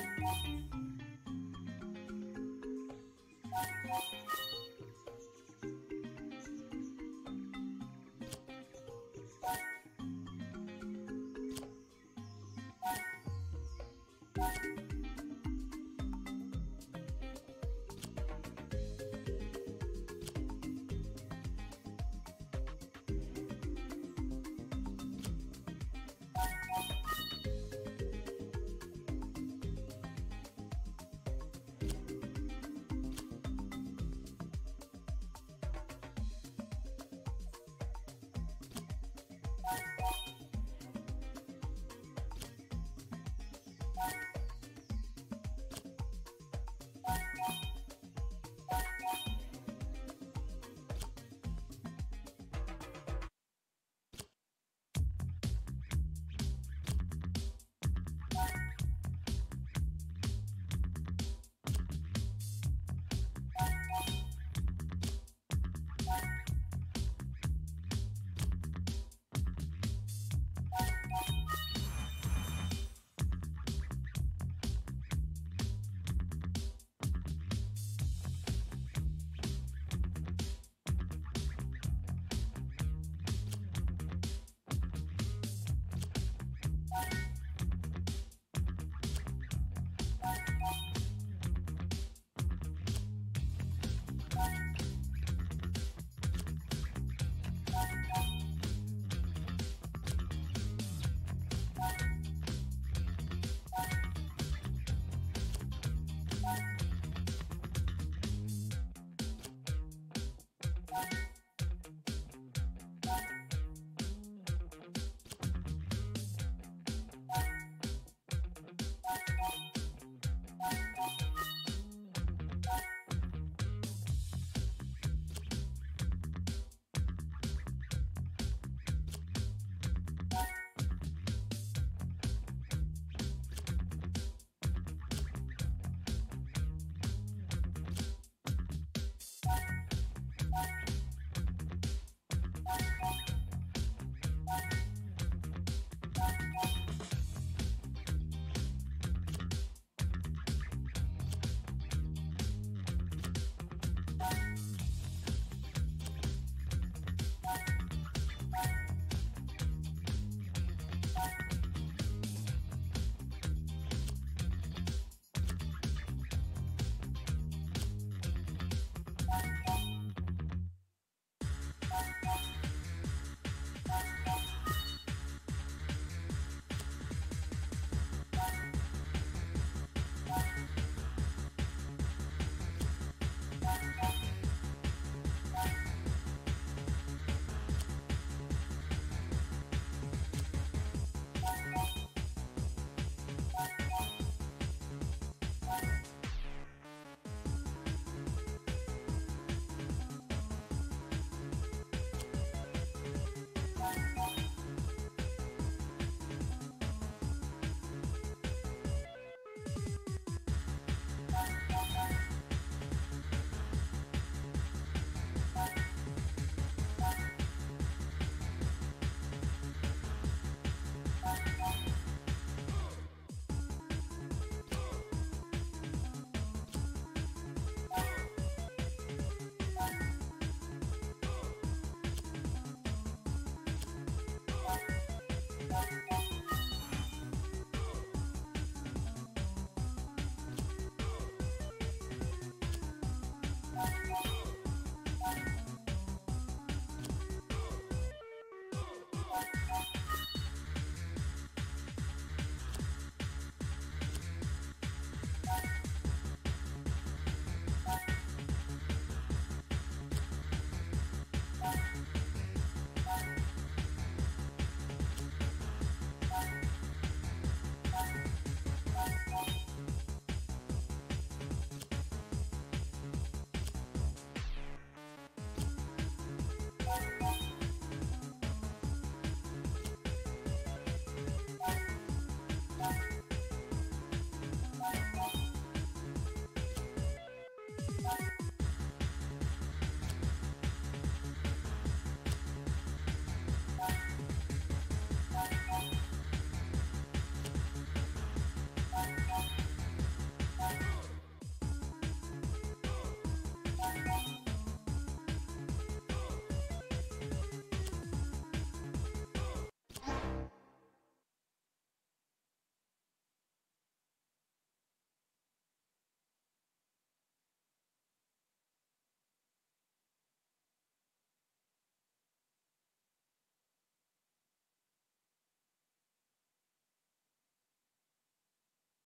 Bye.